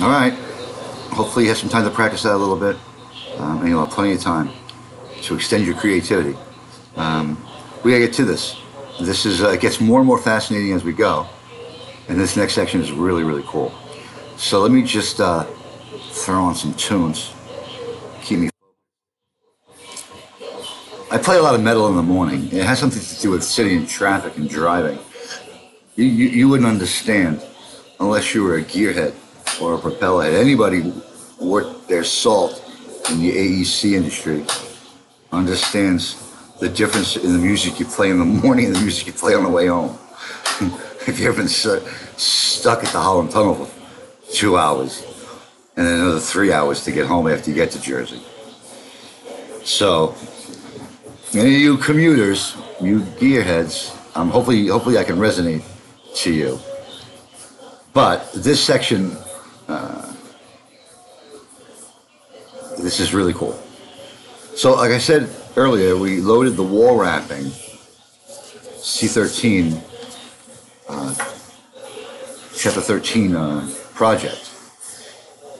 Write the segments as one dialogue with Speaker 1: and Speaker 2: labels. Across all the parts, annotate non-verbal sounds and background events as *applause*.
Speaker 1: All right. Hopefully you have some time to practice that a little bit. Um, and you'll have plenty of time to extend your creativity. Um, we gotta get to this. This is uh, it gets more and more fascinating as we go. And this next section is really, really cool. So let me just uh, throw on some tunes. Keep me. I play a lot of metal in the morning. It has something to do with sitting in traffic and driving. You, you, you wouldn't understand unless you were a gearhead or a propeller head. Anybody worth their salt in the AEC industry understands the difference in the music you play in the *laughs* morning and the music you play on the way home. *laughs* if you ever been stuck at the Holland Tunnel for two hours and then another three hours to get home after you get to Jersey. So, any of you commuters, you gearheads, um, hopefully, hopefully I can resonate to you. But this section, uh, this is really cool. So, like I said earlier, we loaded the wall wrapping C13, uh, Chapter 13 uh, project.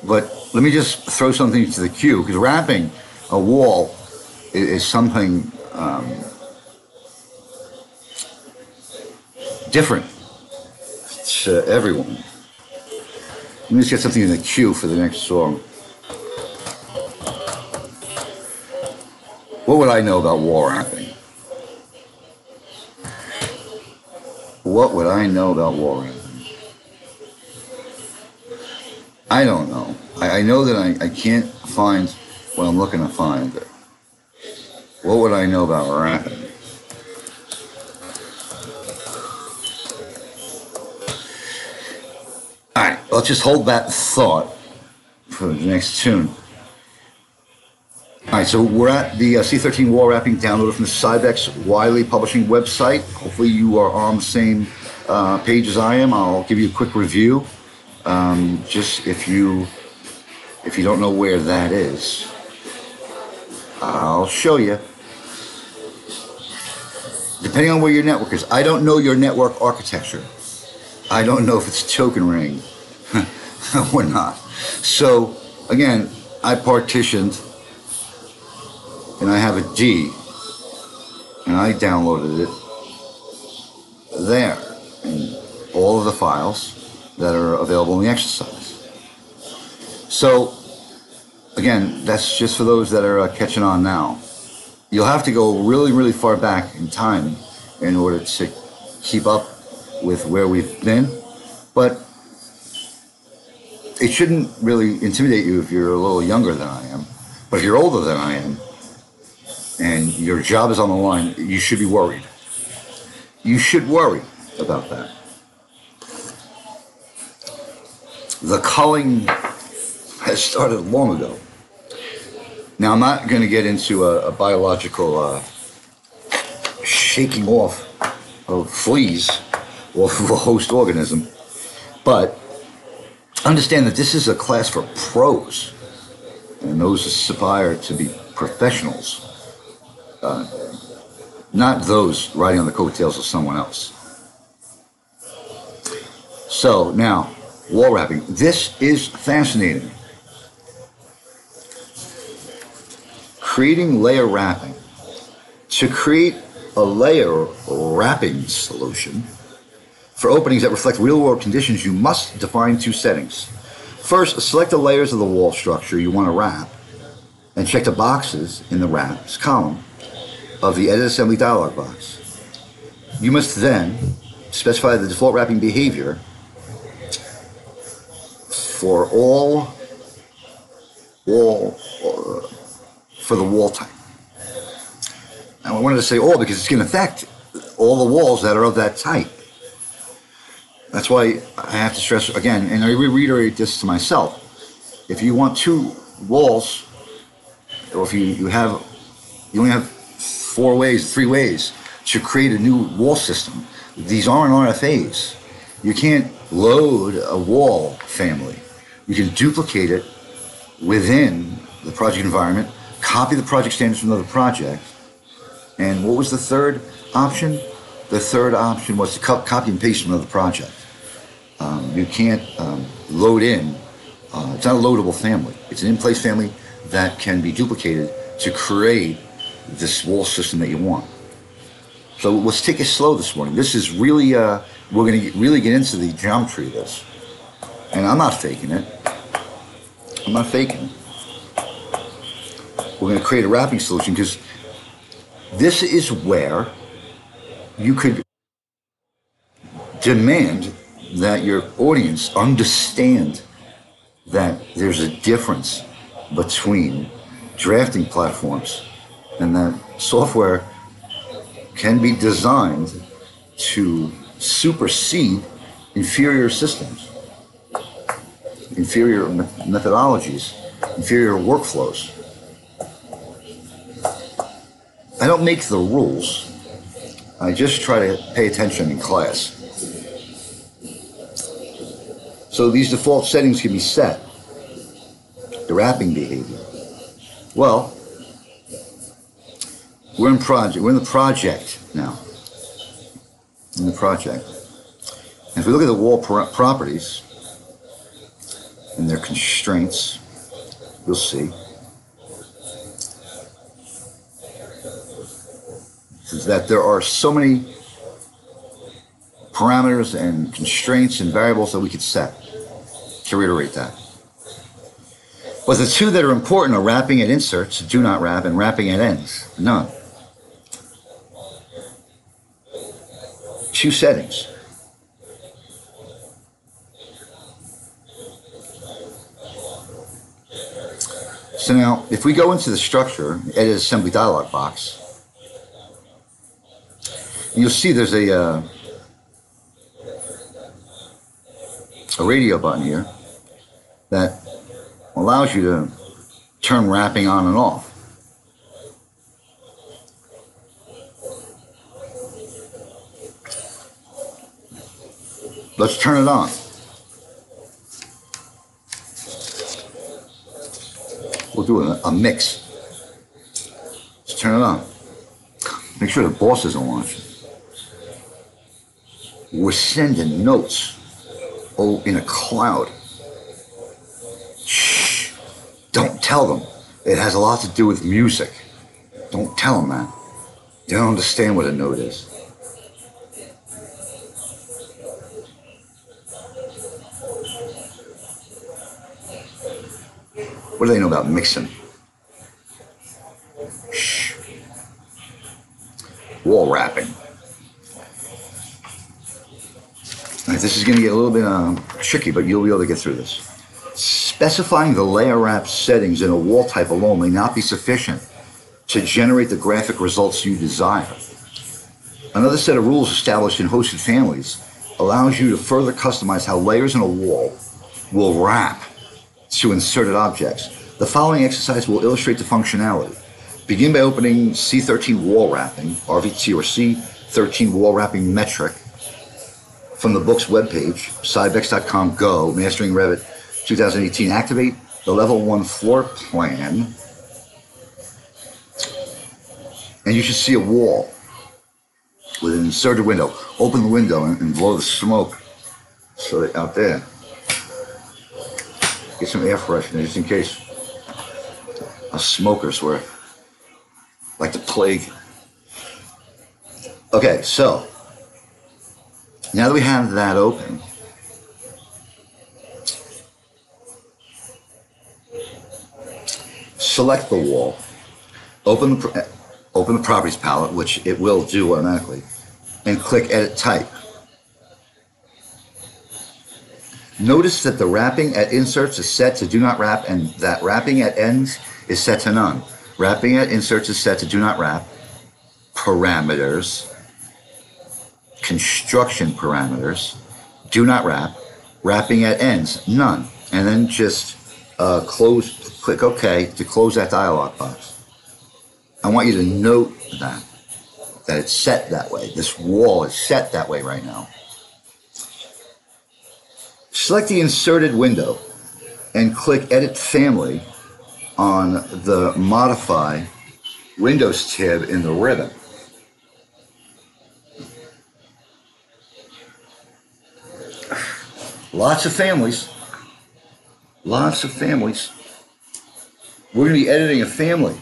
Speaker 1: But let me just throw something to the queue because wrapping a wall is, is something um, different to everyone. Let me just get something in the queue for the next song. What would I know about war wrapping? What would I know about war wrapping? I don't know. I, I know that I, I can't find what I'm looking to find. What would I know about wrapping? Let's just hold that thought for the next tune. All right, so we're at the uh, C13 wall wrapping downloaded from the Sybex Wiley Publishing website. Hopefully, you are on the same uh, page as I am. I'll give you a quick review. Um, just if you if you don't know where that is, I'll show you. Depending on where your network is, I don't know your network architecture. I don't know if it's token ring *laughs* or not. So again, I partitioned and I have a D and I downloaded it there and all of the files that are available in the exercise. So again, that's just for those that are uh, catching on now. You'll have to go really, really far back in time in order to keep up with where we've been. But it shouldn't really intimidate you if you're a little younger than I am. But if you're older than I am, and your job is on the line, you should be worried. You should worry about that. The culling has started long ago. Now, I'm not going to get into a, a biological uh, shaking off of fleas off *laughs* of a host organism, but understand that this is a class for pros, and those aspire to be professionals uh, not those riding on the coattails of someone else. So now, wall wrapping. This is fascinating. Creating layer wrapping. To create a layer wrapping solution for openings that reflect real world conditions, you must define two settings. First, select the layers of the wall structure you want to wrap and check the boxes in the wraps column of the edit assembly dialog box. You must then specify the default wrapping behavior for all wall uh, for the wall type. Now I wanted to say all because it's going to affect all the walls that are of that type. That's why I have to stress again, and I reiterate this to myself. If you want two walls, or if you, you have you only have four ways, three ways to create a new wall system. These aren't RFAs. You can't load a wall family. You can duplicate it within the project environment, copy the project standards from another project. And what was the third option? The third option was to co- copy and paste from another project. Um, you can't um, load in uh, it's not a loadable family. It's an in-place family that can be duplicated to create this wall system that you want. So let's take it slow this morning. This is really, uh, we're going to really get into the geometry of this. And I'm not faking it. I'm not faking it. We're going to create a wrapping solution because this is where you could demand that your audience understand that there's a difference between drafting platforms and that software can be designed to supersede inferior systems, inferior methodologies, inferior workflows. I don't make the rules. I just try to pay attention in class. So these default settings can be set. The wrapping behavior. Well, we're in project. We're in the project now. In the project. And if we look at the wall pro- properties and their constraints, you'll see. Is that there are so many parameters and constraints and variables that we could set. To reiterate that. But the two that are important are wrapping at inserts, do not wrap, and wrapping at ends, none. Two settings. So now, if we go into the structure, edit assembly dialog box, you'll see there's a uh, a radio button here that allows you to turn wrapping on and off. Let's turn it on. We'll do a, mix. Let's turn it on. Make sure the boss isn't watching. We're sending notes oh, in a cloud. Shh. Don't tell them. It has a lot to do with music. Don't tell them that. They don't understand what a note is. What do they know about mixing? Shh. Wall wrapping. This is going to get a little bit um, tricky, but you'll be able to get through this. Specifying the layer wrap settings in a wall type alone may not be sufficient to generate the graphic results you desire. Another set of rules established in hosted families allows you to further customize how layers in a wall will wrap to inserted objects. The following exercise will illustrate the functionality. Begin by opening C13 wall wrapping, RVT or C13 wall wrapping metric from the book's webpage, sybex.com go, Mastering Revit 2018. Activate the level one floor plan, and you should see a wall with an inserted window. Open the window and, and blow the smoke so that out there. Get some air freshener just in case A smokers were like the plague. Okay, so now that we have that open, select the wall, open the, open the properties palette, which it will do automatically, and click edit type. Notice that the wrapping at inserts is set to do not wrap and that wrapping at ends is set to none. Wrapping at inserts is set to do not wrap. Parameters, construction parameters, do not wrap. Wrapping at ends, none. And then just uh, close, click OK to close that dialog box. I want you to note that, that it's set that way. This wall is set that way right now. Select the inserted window and click Edit Family on the Modify Windows tab in the ribbon. Lots of families. Lots of families. We're going to be editing a family.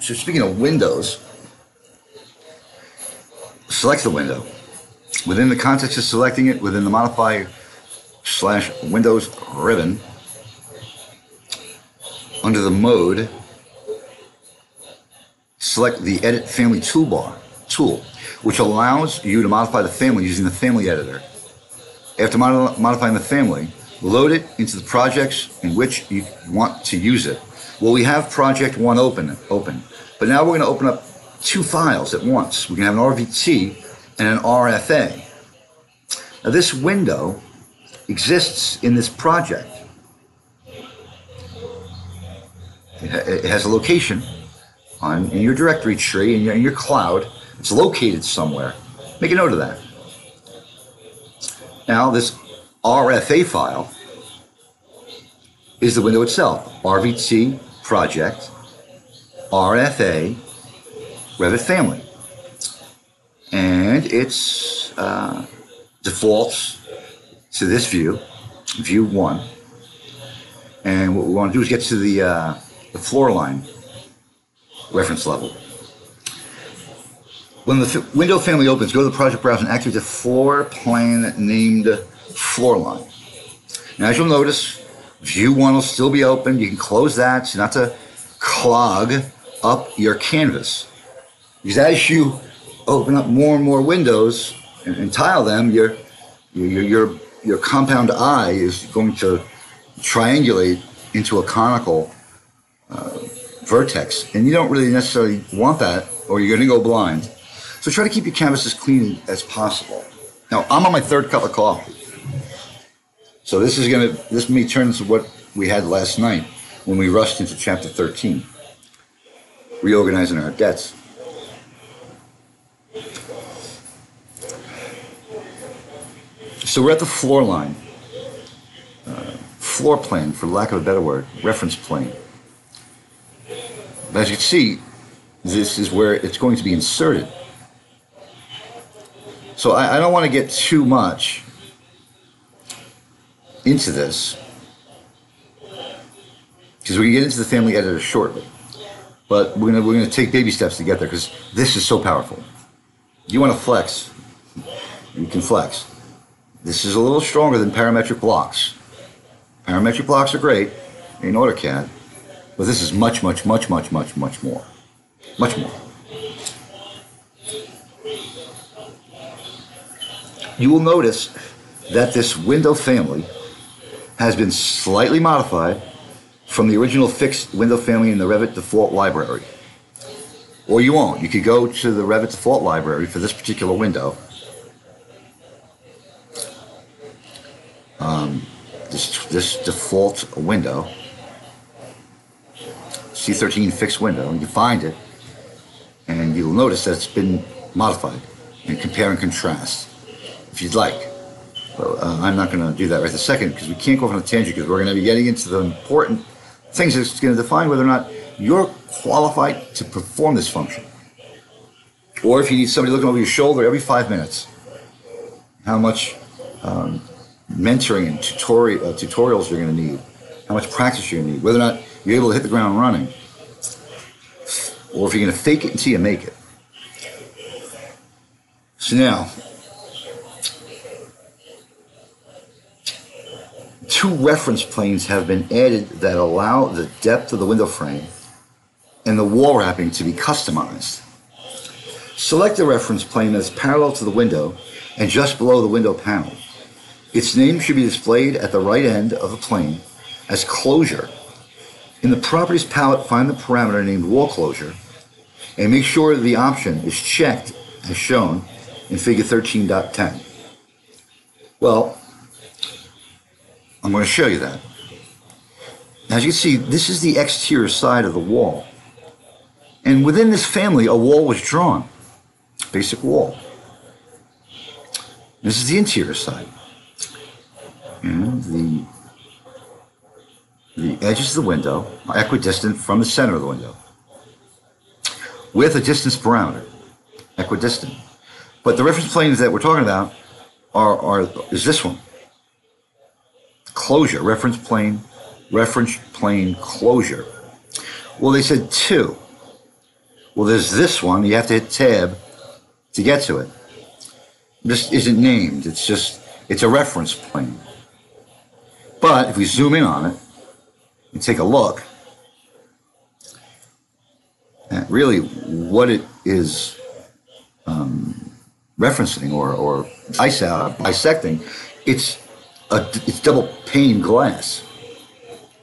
Speaker 1: So speaking of windows, select the window. Within the context of selecting it, within the modify slash windows ribbon, under the mode, select the edit family toolbar tool, which allows you to modify the family using the family editor. After mod- modifying the family, load it into the projects in which you want to use it. Well, we have project one open, open, but now we're going to open up two files at once. We're going to have an RVT and an RFA. Now, this window exists in this project. It, ha- it has a location on in your directory tree in your, in your cloud. It's located somewhere. Make a note of that. Now, this RFA file is the window itself. RVT project, RFA, Revit family. And it's uh, defaults to this view, view one. And what we want to do is get to the, uh, the floor line reference level. When the window family opens, go to the project browser and activate the floor plan named floor line. Now, as you'll notice, view one will still be open. You can close that so not to clog up your canvas. Because as you open up more and more windows and, and tile them, your, your, your, your compound eye is going to triangulate into a conical uh, vertex. And you don't really necessarily want that, or you're going to go blind. So try to keep your canvas as clean as possible. Now, I'm on my third cup of coffee. So this is going to, this may turn into what we had last night when we rushed into chapter 13, reorganizing our debts. So we're at the floor line, uh, floor plan, for lack of a better word, reference plane. As you can see, this is where it's going to be inserted. So I, I don't want to get too much into this because we can get into the family editor shortly. But we're gonna we're gonna take baby steps to get there because this is so powerful. You want to flex, you can flex. This is a little stronger than parametric blocks. Parametric blocks are great in AutoCAD, but this is much, much, much, much, much, much more. Much more. You will notice that this window family has been slightly modified from the original fixed window family in the Revit default library. Or you won't. You could go to the Revit default library for this particular window. Um, this, this default window, C13 fixed window, and you find it, and you'll notice that it's been modified and compare and contrast if you'd like. Well, uh, I'm not going to do that right this second because we can't go off on a tangent because we're going to be getting into the important things that's going to define whether or not you're qualified to perform this function. Or if you need somebody looking over your shoulder every five minutes, how much um, mentoring and tutorial, uh, tutorials you're going to need, how much practice you're going to need, whether or not you're able to hit the ground running, or if you're going to fake it until you make it. So now, two reference planes have been added that allow the depth of the window frame and the wall wrapping to be customized. Select the reference plane that's parallel to the window and just below the window panel. Its name should be displayed at the right end of the plane as closure. In the properties palette, find the parameter named wall closure and make sure the option is checked as shown in figure 13.10. Well, I'm going to show you that. As you can see, this is the exterior side of the wall. And within this family, a wall was drawn. Basic wall. This is the interior side. And the, the edges of the window are equidistant from the center of the window. With a distance parameter. Equidistant. But the reference planes that we're talking about are, are is this one closure reference plane reference plane closure. Well they said two. Well there's this one you have to hit tab to get to it. This isn't named it's just it's a reference plane. But if we zoom in on it and take a look at really what it is um, referencing or, or out, bisecting, it's a, it's double pane glass,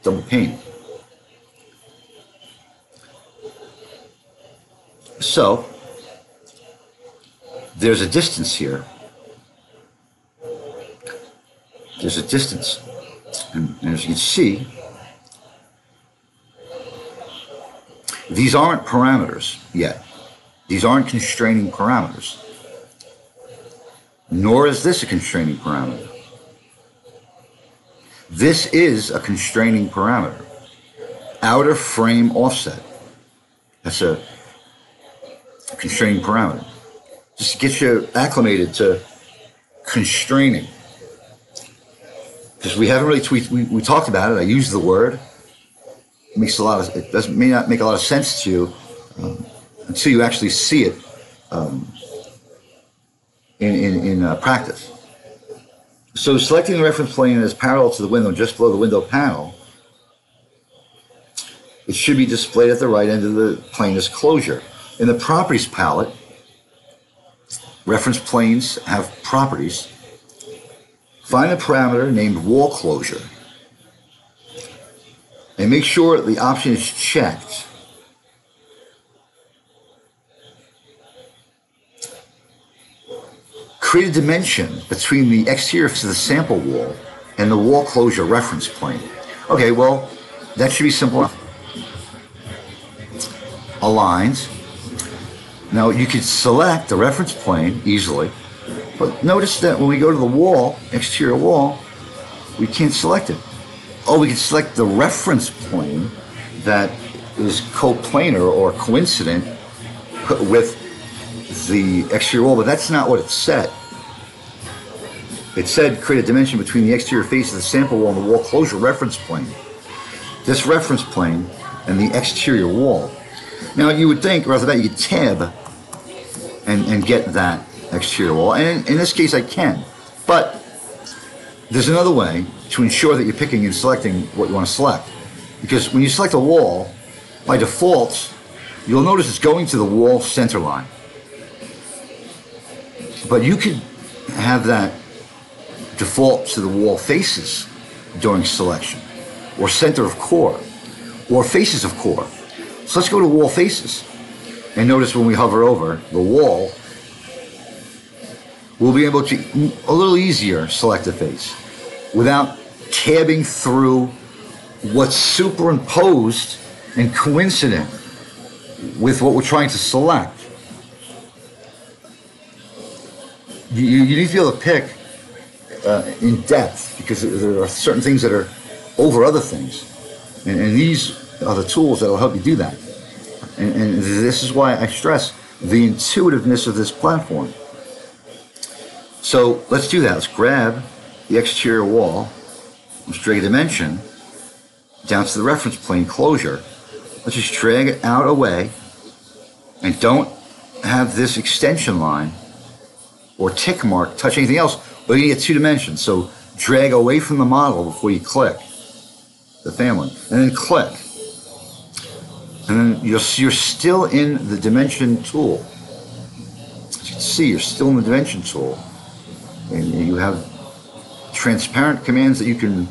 Speaker 1: double pane. So there's a distance here. There's a distance. And, and as you can see, these aren't parameters yet. These aren't constraining parameters. Nor is this a constraining parameter. This is a constraining parameter. Outer frame offset. That's a constraining parameter. Just to get you acclimated to constraining. Because we haven't really, we, we, talked about it. I used the word. It makes a lot of, it doesn't, may not make a lot of sense to you um, until you actually see it um, in, in, in uh, practice. So selecting the reference plane as parallel to the window just below the window panel, it should be displayed at the right end of the plane as closure. In the properties palette, reference planes have properties. Find a parameter named wall closure and make sure the option is checked create a dimension between the exterior of the sample wall and the wall closure reference plane. Okay, well, that should be simple Aligned. Now you could select the reference plane easily, but notice that when we go to the wall, exterior wall, we can't select it. Oh, we can select the reference plane that is coplanar or coincident with the exterior wall, but that's not what it said. It said create a dimension between the exterior face of the sample wall and the wall closure reference plane. This reference plane and the exterior wall. Now you would think rather that you could tab and, and get that exterior wall. And in, in this case I can. But there's another way to ensure that you're picking and selecting what you want to select. Because when you select a wall, by default, you'll notice it's going to the wall center line. But you could have that default to the wall faces during selection, or center of core, or faces of core. So let's go to wall faces. And notice when we hover over the wall, we'll be able to a little easier select a face without tabbing through what's superimposed and coincident with what we're trying to select. You, you need to be able to pick uh, in depth because there are certain things that are over other things. And, and these are the tools that will help you do that. And, and this is why I stress the intuitiveness of this platform. So let's do that. Let's grab the exterior wall, let's drag a dimension down to the reference plane closure. Let's just drag it out away and don't have this extension line or tick mark touch anything else you get two dimensions. So drag away from the model before you click the family, and then click. And then you're, you're still in the dimension tool. As you can see, you're still in the dimension tool. And you have transparent commands that you can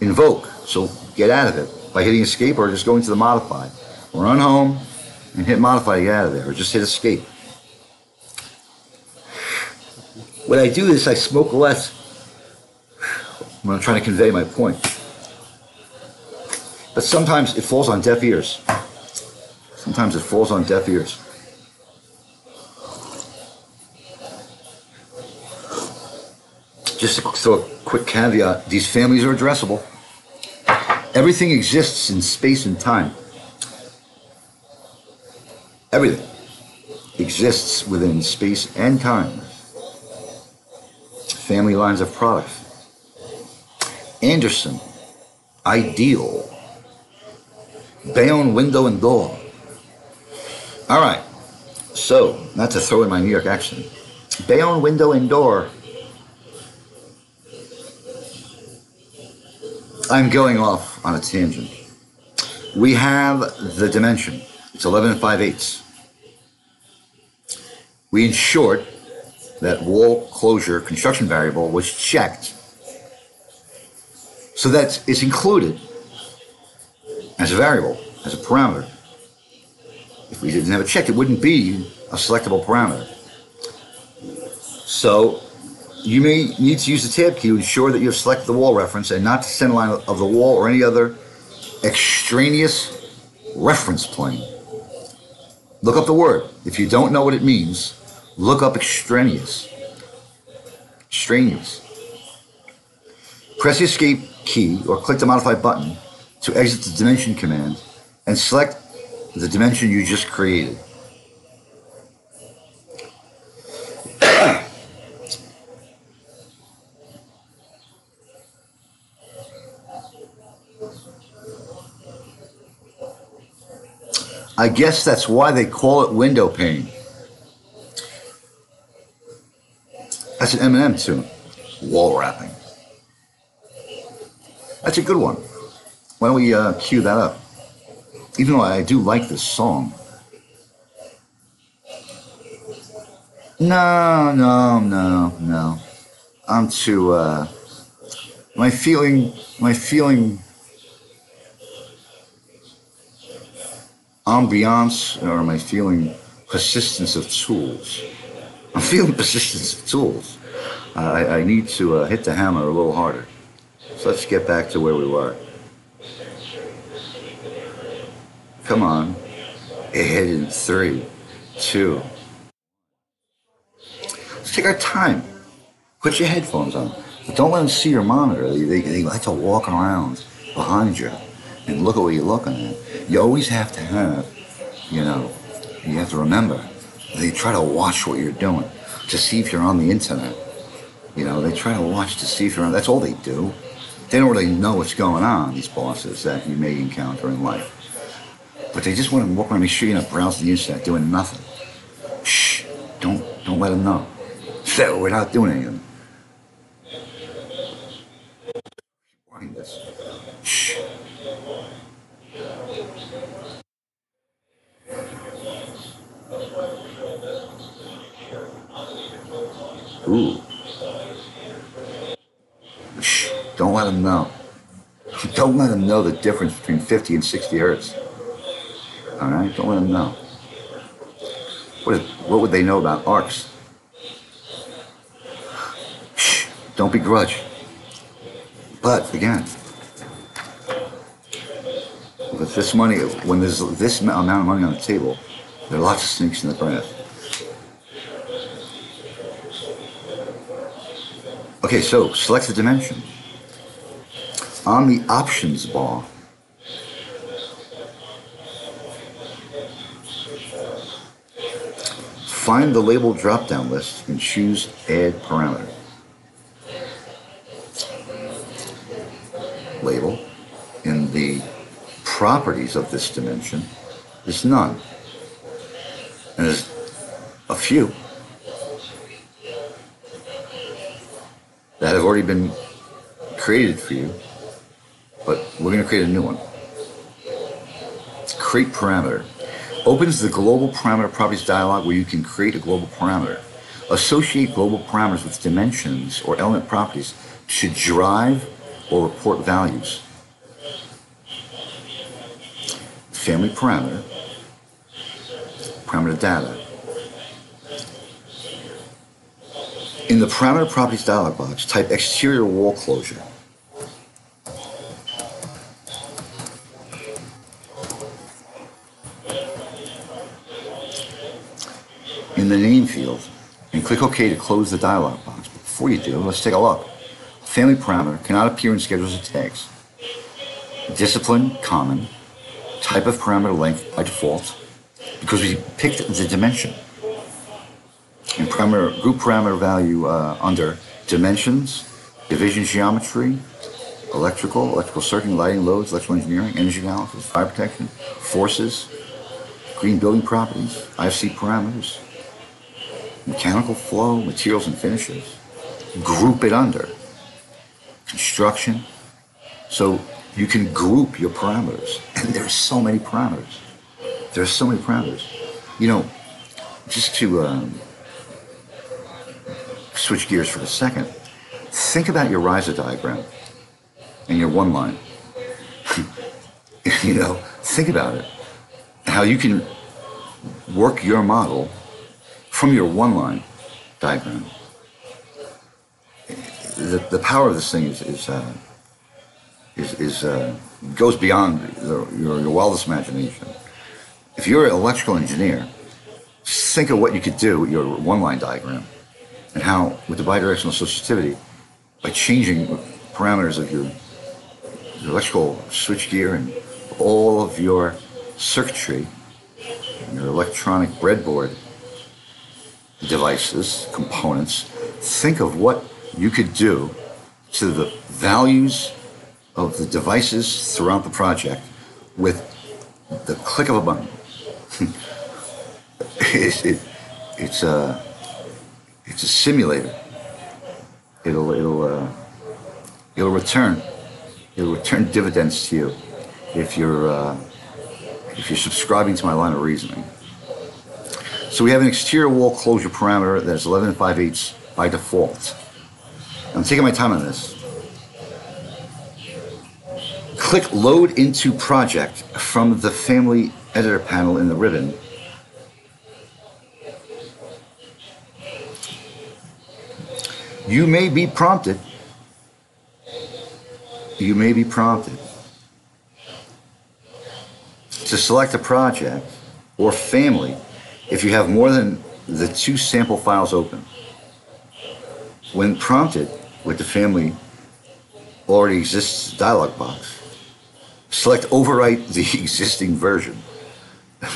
Speaker 1: invoke. So get out of it by hitting escape or just going to the modify. Run home and hit modify to get out of there, or just hit escape. When I do this, I smoke less when I'm trying to convey my point. But sometimes it falls on deaf ears. Sometimes it falls on deaf ears. Just throw a quick caveat these families are addressable. Everything exists in space and time. Everything exists within space and time. Family lines of products. Andersen, Ideal, Bayonne Window and Door. All right, so not to throw in my New York accent. Bayonne Window and Door. I'm going off on a tangent. We have the dimension. It's 11 and 5 eighths. We ensured that wall closure construction variable was checked. So that it's included as a variable, as a parameter. If we didn't have it checked, it wouldn't be a selectable parameter. So you may need to use the tab key to ensure that you have selected the wall reference and not the center line of the wall or any other extraneous reference plane. Look up the word. If you don't know what it means, look up extraneous. Extraneous. Press the escape key or click the modify button to exit the dimension command and select the dimension you just created. I guess that's why they call it window pane. That's Eminem tune. Wall wrapping. That's a good one. Why don't we uh, cue that up? Even though I do like this song. No, no, no, no. I'm too. Uh, my feeling, my feeling ambiance or I feeling persistence of tools? I'm feeling persistence of tools. I, I need to uh, hit the hammer a little harder. So let's get back to where we were. Come on. Ahead in three, two. Let's take our time. Put your headphones on. But don't let them see your monitor. They, they, they like to walk around behind you and look at what you're looking at. You always have to have, you know, you have to remember, they try to watch what you're doing to see if you're on the internet. You know, they try to watch to see if you're that's all they do. They don't really know what's going on, these bosses that you may encounter in life. But they just want to walk around, sure you're not browsing the internet, doing nothing. Shh, don't, don't let them know. *laughs* So we're not doing anything. Find this. Shh. Ooh. Shh, don't let them know. Don't let them know the difference between 50 and 60 hertz. All right, don't let them know. What, is, what would they know about arcs? Shh, don't begrudge. But again, with this money, when there's this amount of money on the table, there are lots of snakes in the grass. Okay, so select the dimension. On the options bar, find the label drop-down list and choose Add Parameter. Label in the properties of this dimension is none. And there's a few that have already been created for you, but we're going to create a new one. Create parameter. Opens the global parameter properties dialog where you can create a global parameter. Associate global parameters with dimensions or element properties to drive or report values. Family parameter, parameter data. In the parameter properties dialog box, type exterior wall closure. In the name field, and click OK to close the dialog box. But before you do, let's take a look. Family parameter cannot appear in schedules of tags. Discipline, common. Type of parameter length by default, because we picked the dimension. And group parameter value uh, under dimensions, division geometry, electrical, electrical circuit, lighting, loads, electrical engineering, energy analysis, fire protection, forces, green building properties, IFC parameters, mechanical flow, materials and finishes. Group it under construction. So you can group your parameters, and there's so many parameters. There's so many parameters. You know, just to um, switch gears for a second, think about your riser diagram and your one line. *laughs* you know, think about it. How you can work your model from your one line diagram. The, the power of this thing is, is, uh, is, is uh, goes beyond the, your, your wildest imagination. If you're an electrical engineer, think of what you could do with your one line diagram and how, with the bidirectional associativity, by changing parameters of your, electrical switchgear and all of your circuitry, and your electronic breadboard devices, components, think of what you could do to the values of the devices throughout the project with the click of a button. *laughs* it's, it, it's a it's a simulator. It'll it'll uh, it'll return it'll return dividends to you if you're uh, if you're subscribing to my line of reasoning. So we have an exterior wall closure parameter that is 11 5 eighths by default. I'm taking my time on this. Click load into project from the family editor panel in the ribbon You may be prompted. You may be prompted to select a project or family if you have more than the two sample files open. When prompted with the family already exists dialog box, select overwrite the *laughs* existing version. *laughs* All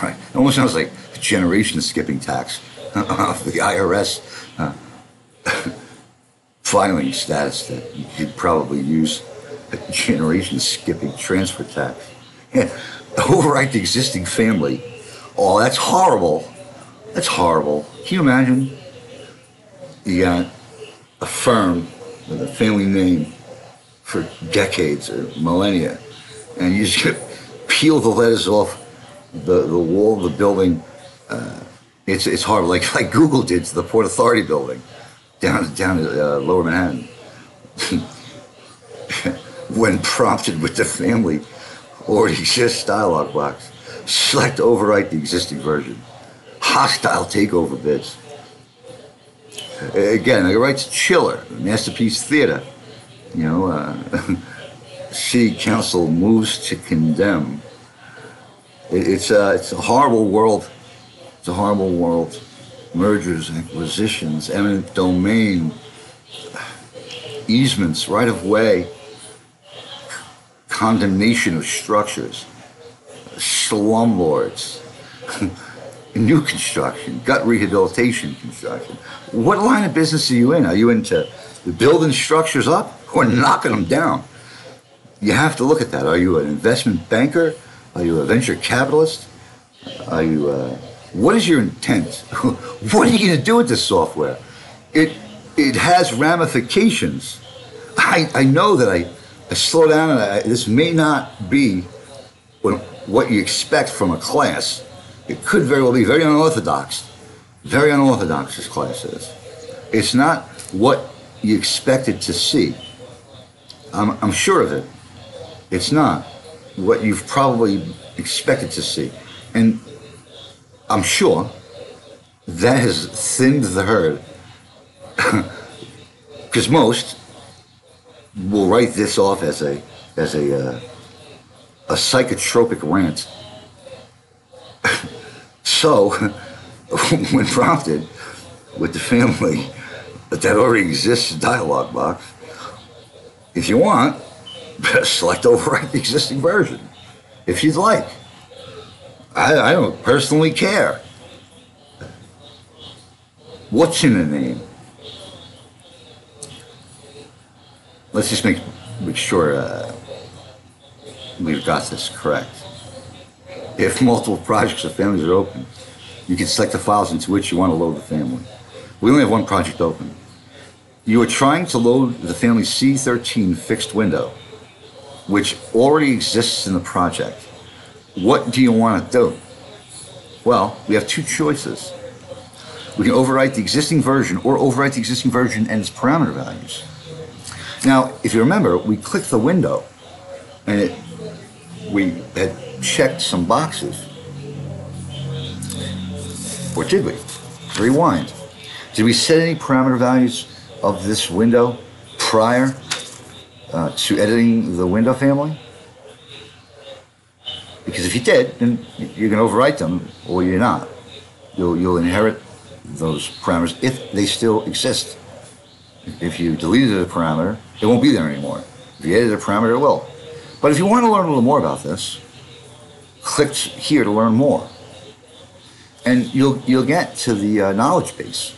Speaker 1: right. It almost sounds like generation skipping tax of the IRS uh, filing status that you could probably use a generation skipping transfer tax. Yeah, overwrite the existing family. Oh, that's horrible. That's horrible. Can you imagine? You got a firm with a family name for decades or millennia, and you just *laughs* peel the letters off the, the wall of the building. Uh, it's it's hard, like *laughs* like Google did to the Port Authority building down down in uh, Lower Manhattan. *laughs* when prompted with the family already *laughs* exists dialog box, select overwrite the existing version. Hostile takeover bids. Again, it writes Chiller, Masterpiece Theater. You know, uh, City Council moves to condemn. It, it's, uh, it's a horrible world a horrible world. Mergers, acquisitions, eminent domain, easements, right of way, condemnation of structures, slumlords, *laughs* new construction, gut rehabilitation construction. What line of business are you in? Are you into building structures up or knocking them down? You have to look at that. Are you an investment banker? Are you a venture capitalist? Are you a what is your intent? *laughs* what are you going to do with this software? It it has ramifications. I, I know that I, I slow down and I, this may not be what, you expect from a class. It could very well be very unorthodox. Very unorthodox, this class is. It's not what you expected to see. I'm, I'm sure of it. It's not what you've probably expected to see. And I'm sure that has thinned the herd *laughs* because most will write this off as a as a uh, a psychotropic rant. *laughs* so, *laughs* when prompted with the family that already exists dialog box, if you want, select overwrite the existing version if you'd like. I, I don't personally care. What's in a name? Let's just make, make sure uh, we've got this correct. If multiple projects or families are open, you can select the files into which you want to load the family. We only have one project open. You are trying to load the family C13 fixed window, which already exists in the project. What do you want to do? Well, we have two choices. We can overwrite the existing version or overwrite the existing version and its parameter values. Now, if you remember, we clicked the window and it, we had checked some boxes. Or did we? Rewind. Did we set any parameter values of this window prior uh, to editing the window family? Because if you did, then going to overwrite them or you're not. You'll, you'll inherit those parameters if they still exist. If you deleted a parameter, it won't be there anymore. If you added a parameter, it will. But if you want to learn a little more about this, click here to learn more. And you'll, you'll get to the uh, knowledge base.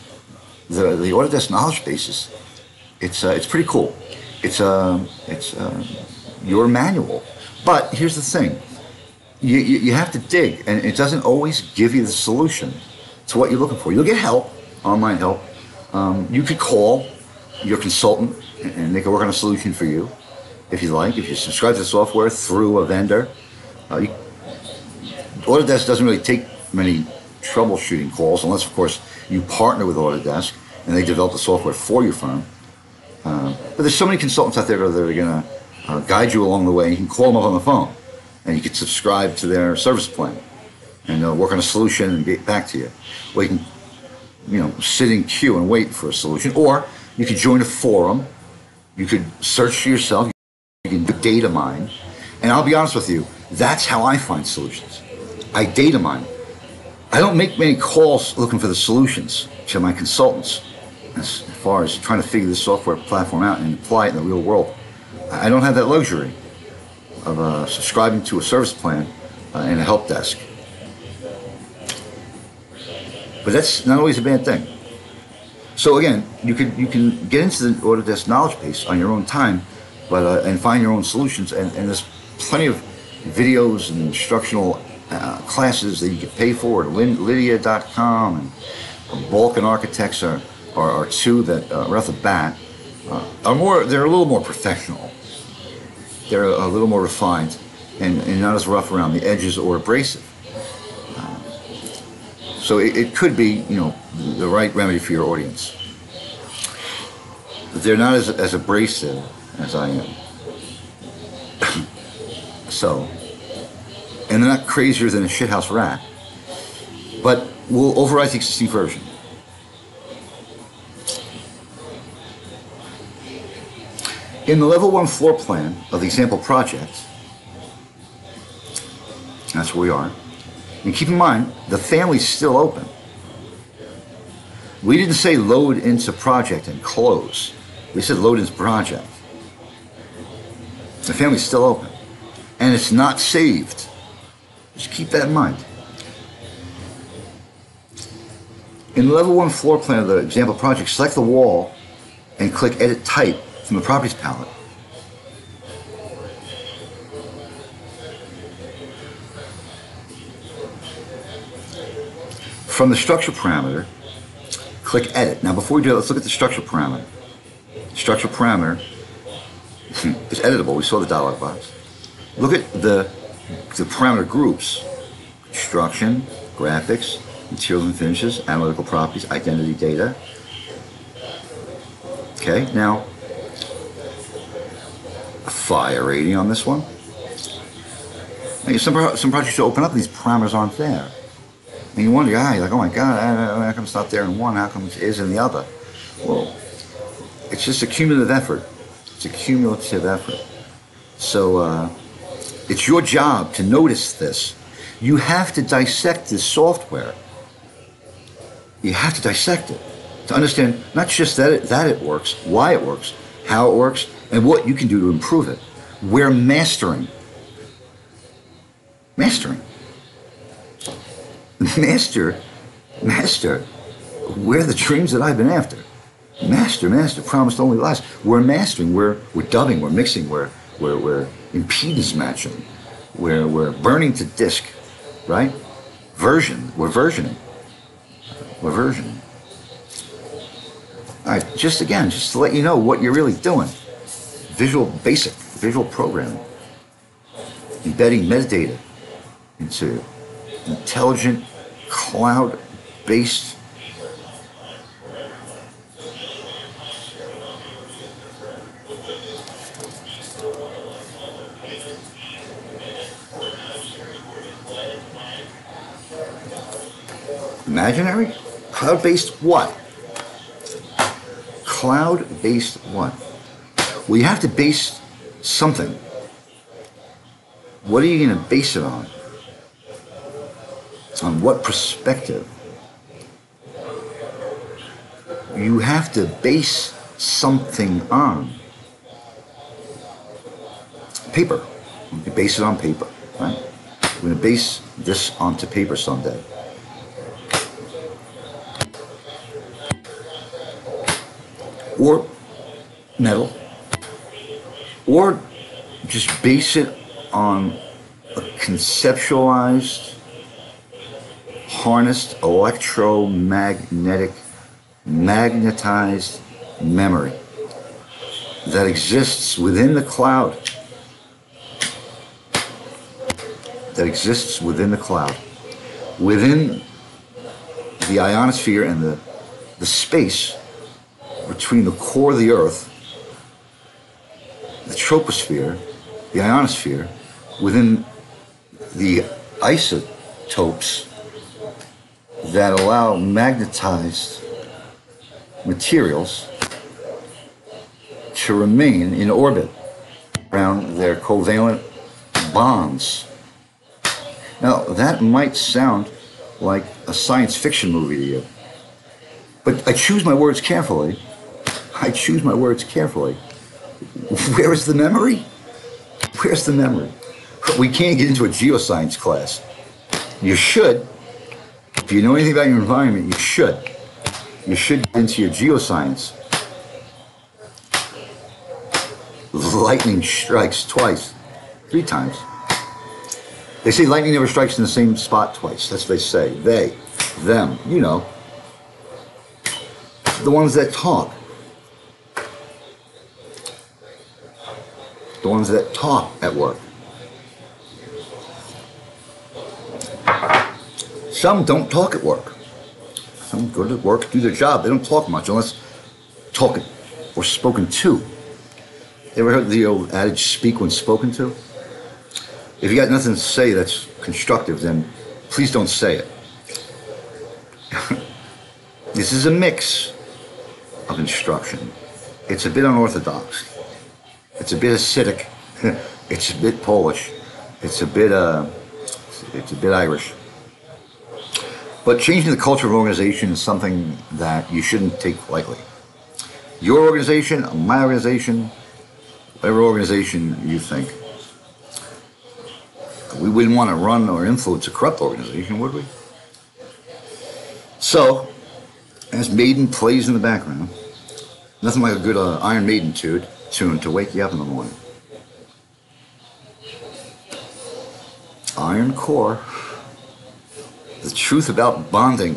Speaker 1: The, the Autodesk knowledge base is, it's, uh, it's pretty cool. It's, uh, it's uh, your manual. But here's the thing. You, you, have to dig, and it doesn't always give you the solution to what you're looking for. You'll get help, online help. Um, you could call your consultant and they can work on a solution for you if you like. If you subscribe to the software through a vendor, uh, you, Autodesk doesn't really take many troubleshooting calls unless, of course, you partner with Autodesk and they develop the software for your firm. Uh, but there's so many consultants out there that are going to uh, guide you along the way. You can call them up on the phone and you can subscribe to their service plan and they'll work on a solution and get back to you. Or you can, you know, sit in queue and wait for a solution. Or you could join a forum. You could search for yourself. You can data mine. And I'll be honest with you, that's how I find solutions. I data mine. I don't make many calls looking for the solutions to my consultants as far as trying to figure the software platform out and apply it in the real world. I don't have that luxury of uh, subscribing to a service plan uh, and a help desk. But that's not always a bad thing. So again, you can you can get into the Autodesk knowledge base on your own time, but uh, and find your own solutions. And, and there's plenty of videos and instructional uh, classes that you can pay for at Lynda.com and Balkan Architects are, are, are two that uh, right off the bat uh, are more. They're a little more professional. They're a little more refined and, and not as rough around the edges or abrasive. So it, it, could be, you know, the right remedy for your audience. They're not as, as abrasive as I am. *coughs* so, and they're not crazier than a shithouse rat. But we'll override the existing version. In the level one floor plan of the example project, that's where we are. And keep in mind, the family's still open. We didn't say load into project and close. We said load into project. The family's still open. And it's not saved. Just keep that in mind. In the level one floor plan of the example project, select the wall and click edit type from the properties palette. From the structure parameter, click edit. Now before we do that, let's look at the structure parameter. Structure parameter hmm, is editable. We saw the dialog box. Look at the, the parameter groups. Construction, graphics, materials and finishes, analytical properties, identity data. Okay, now fire rating on this one. Some, some projects open up these parameters aren't there. And you wonder, ah, like, oh my God, how come it's not there in one? How come it is in the other? Well, it's just a cumulative effort. It's a cumulative effort. So uh, it's your job to notice this. You have to dissect this software. You have to dissect it to understand not just that it, that it works, why it works, how it works, and what you can do to improve it. We're mastering. Mastering. Master, master We're the dreams that I've been after. Master, master, promised only last. We're mastering. We're we're dubbing. We're mixing. We're we're we're impedance matching. We're we're burning to disk, right? Version. We're versioning. We're versioning. All right. Just again, just to let you know what you're really doing. Visual Basic, visual programming, embedding metadata into intelligent cloud-based Imaginary? Cloud-based what? Cloud-based what? Well, you have to base something. What are you going to base it on? On what perspective? You have to base something on. Paper. You base it on paper, right? We're going to base this onto paper someday. or metal, or just base it on a conceptualized, harnessed electromagnetic, magnetized memory that exists within the cloud. That exists within the cloud, within the ionosphere and the, the space between the core of the Earth, the troposphere, the ionosphere, within the isotopes that allow magnetized materials to remain in orbit around their covalent bonds. Now, that might sound like a science fiction movie to you, but I choose my words carefully I choose my words carefully. Where is the memory? Where's the memory? We can't get into a geoscience class. You should. If you know anything about your environment, you should. You should get into your geoscience. Lightning strikes twice, three times. They say lightning never strikes in the same spot twice. That's what they say. They, them, you know. The ones that talk. The ones that talk at work. Some don't talk at work. Some go to work, do their job. They don't talk much unless talking or spoken to. Ever heard the old adage, speak when spoken to? If you got nothing to say that's constructive, then please don't say it. *laughs* this is a mix of instruction. It's a bit unorthodox. It's a bit acidic. *laughs* it's a bit Polish. It's a bit uh, it's a bit Irish. But changing the culture of an organization is something that you shouldn't take lightly. Your organization, my organization, whatever organization you think. We wouldn't want to run or influence a corrupt organization, would we? So, as Maiden plays in the background, nothing like a good uh, Iron Maiden tune tune to wake you up in the morning. Iron core. The truth about bonding,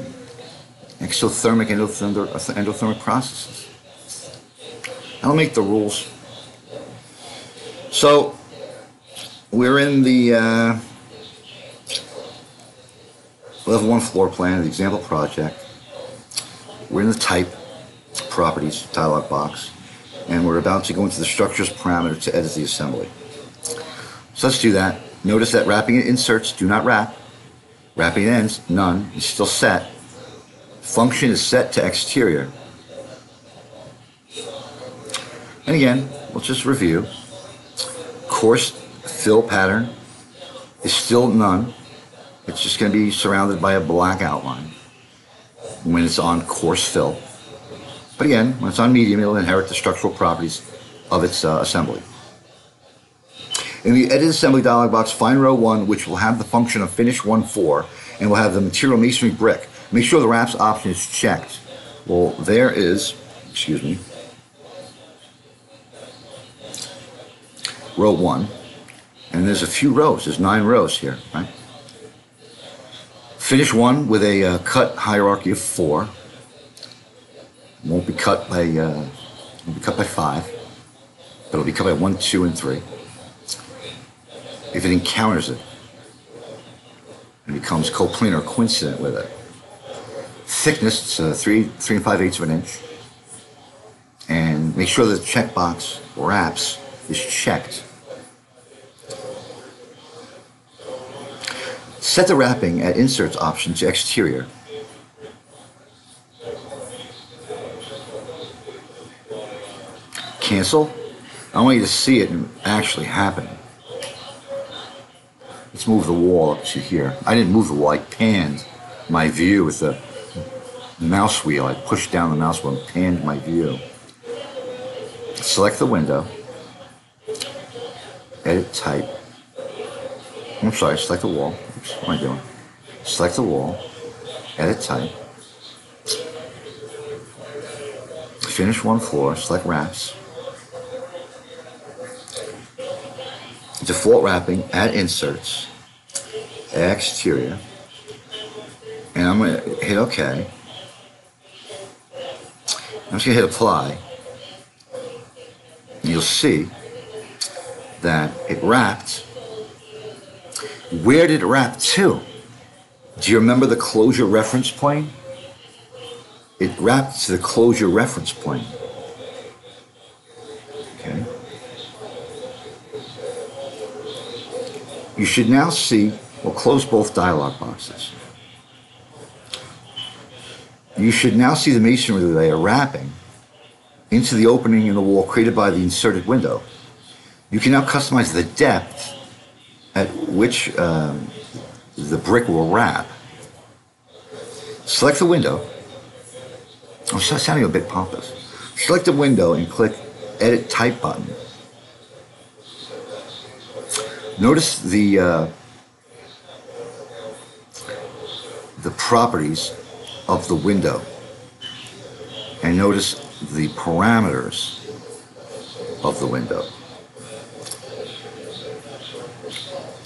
Speaker 1: exothermic endothermic processes. I'll make the rules. So, we're in the uh, level one floor plan the example project. We're in the type properties dialog box and we're about to go into the structures parameter to edit the assembly. So let's do that. Notice that wrapping inserts do not wrap. Wrapping ends, none, is still set. Function is set to exterior. And again, we'll just review. Coarse fill pattern is still none. It's just going to be surrounded by a black outline when it's on coarse fill. But again, when it's on medium, it'll inherit the structural properties of its uh, assembly. In the edit assembly dialog box, find row 1, which will have the function of finish 1-4, and will have the material masonry brick. Make sure the wraps option is checked. Well, there is, excuse me, row one, and there's a few rows. There's nine rows here, right? Finish one with a uh, cut hierarchy of four. Won't be cut by uh, won't be cut by five, but it'll be cut by one, two, and three. If it encounters it, it becomes coplanar coincident with it. Thickness, it's uh, three, three and five eighths of an inch. And make sure the checkbox wraps is checked. Set the wrapping at inserts option to exterior. Cancel. I want you to see it actually happen. Let's move the wall up to here. I didn't move the wall, I panned my view with the mouse wheel. I pushed down the mouse wheel and panned my view. Select the window. Edit type. I'm sorry, select the wall. Oops, what am I doing? Select the wall. Edit type. Finish one floor. Select wraps. Default wrapping. Add inserts. Exterior. And I'm going to hit OK. I'm just going to hit apply. You'll see that it wrapped. Where did it wrap to? Do you remember the closure reference plane? It wrapped to the closure reference plane. Okay. You should now see, we'll close both dialog boxes. You should now see the masonry layer wrapping into the opening in the wall created by the inserted window. You can now customize the depth at which um, the brick will wrap. Select the window. I'm sounding a bit pompous. Select the window and click Edit Type button. Notice the uh, the properties of the window, and notice the parameters of the window.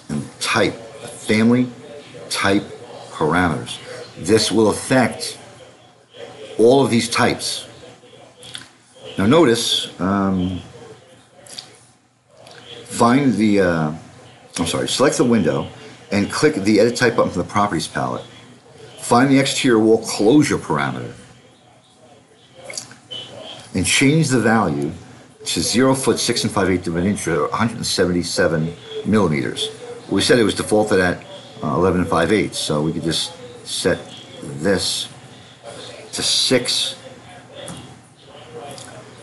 Speaker 1: And type, family type parameters. This will affect all of these types. Now notice, um, find the, uh, I'm sorry, select the window and click the edit type button from the properties palette. Find the exterior wall closure parameter and change the value to 0 foot 6 and 5 eighths of an inch or 177 millimeters. We said it was defaulted at uh, 11 and 5 eighths, so we could just set this to 6.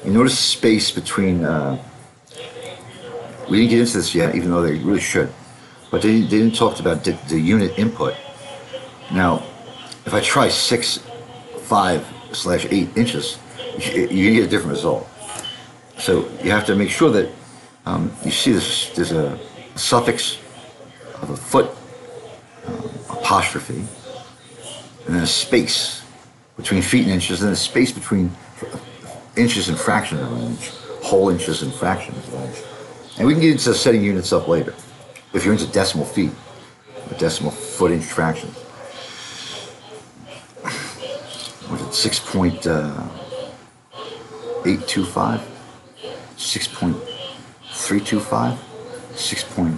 Speaker 1: You notice the space between, uh, we didn't get into this yet, even though they really should, but they, they didn't talk about the, the unit input. Now, if I try 6, 5 slash 8 inches, you, you get a different result. So you have to make sure that um, you see this, there's a suffix of a foot um, apostrophe, and then a space between feet and inches, and then a space between inches and fractions of an inch, whole inches and fractions of an inch. And we can get into setting units up later, if you're into decimal feet, or decimal foot inch fractions. It? Six point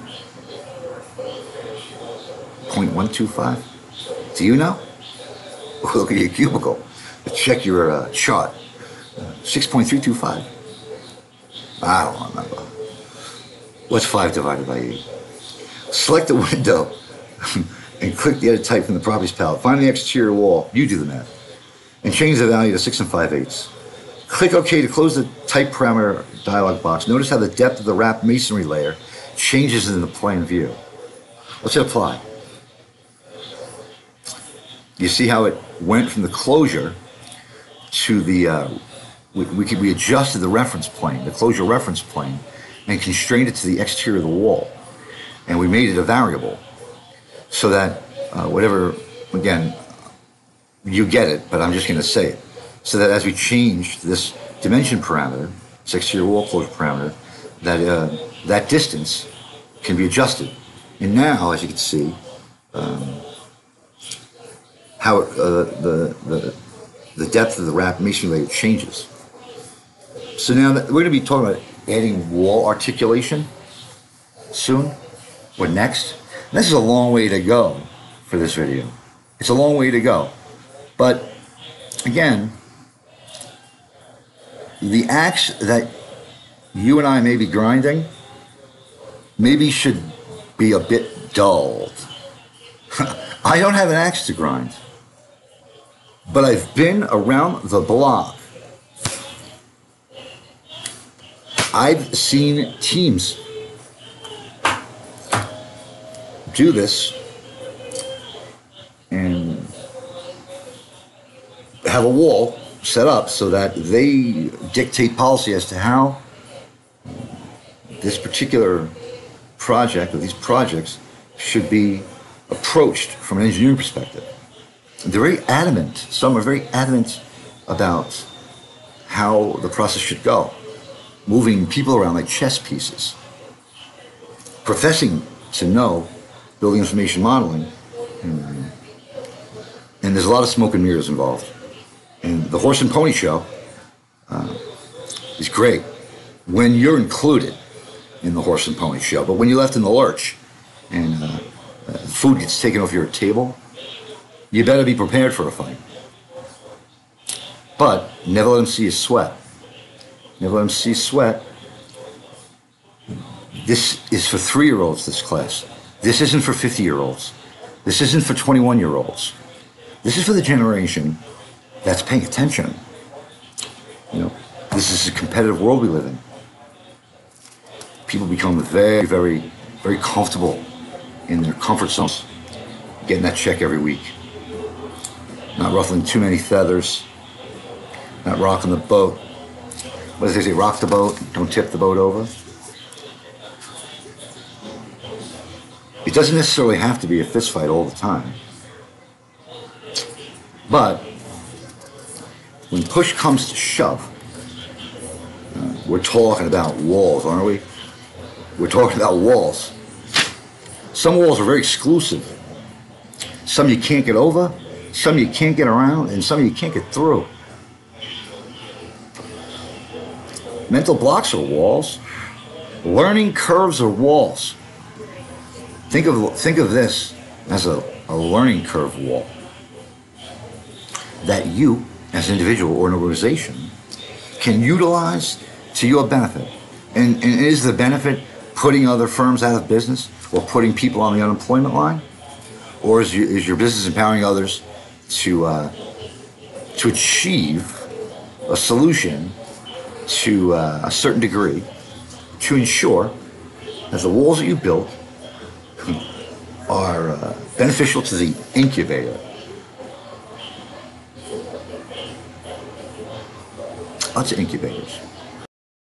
Speaker 1: point one two five? Do you know? *laughs* Look at your cubicle. Check your uh, chart. Six point three two five. I don't remember. What's five divided by eight? Select the window *laughs* and click the edit type from the properties palette. Find the exterior wall. You do the math. And change the value to six and five eighths. Click OK to close the type parameter dialog box. Notice how the depth of the wrapped masonry layer changes in the plan view. Let's hit apply. You see how it went from the closure to the, uh, we, we, could, we adjusted the reference plane, the closure reference plane, and constrained it to the exterior of the wall. And we made it a variable so that uh, whatever, again, you get it, but I'm just going to say it. So that as we change this dimension parameter, exterior wall closure parameter, that uh, that distance can be adjusted. And now, as you can see, um, how uh, the, the the depth of the wrap masonry layer changes. So now that we're going to be talking about adding wall articulation soon or next. And this is a long way to go for this video. It's a long way to go. But again, the axe that you and I may be grinding maybe should be a bit dulled. *laughs* I don't have an axe to grind, but I've been around the block. I've seen teams do this and have a wall set up so that they dictate policy as to how this particular project or these projects should be approached from an engineering perspective. They're very adamant, some are very adamant about how the process should go, moving people around like chess pieces, professing to know building information modeling. And, and there's a lot of smoke and mirrors involved. And the horse and pony show uh, is great when you're included in the horse and pony show. But when you're left in the lurch and uh, uh, food gets taken off your table, you better be prepared for a fight. But never let them see you sweat. Let them see sweat. This is for three year olds, this class. This isn't for 50 year olds. This isn't for 21 year olds. This is for the generation that's paying attention. You know, this is a competitive world we live in. People become very, very, very comfortable in their comfort zones, getting that check every week. Not ruffling too many feathers, not rocking the boat. What they say? Rock the boat, don't tip the boat over. It doesn't necessarily have to be a fist fight all the time. But when push comes to shove, uh, we're talking about walls, aren't we? We're talking about walls. Some walls are very exclusive. Some you can't get over, some you can't get around, and some you can't get through. Mental blocks are walls. Learning curves are walls. Think of, think of this as a, a learning curve wall that you, as an individual or an organization, can utilize to your benefit. And, and is the benefit putting other firms out of business or putting people on the unemployment line? Or is, is your business empowering others to, uh, to achieve a solution to uh, a certain degree to ensure that the walls that you built are uh, beneficial to the incubator. Lots of incubators.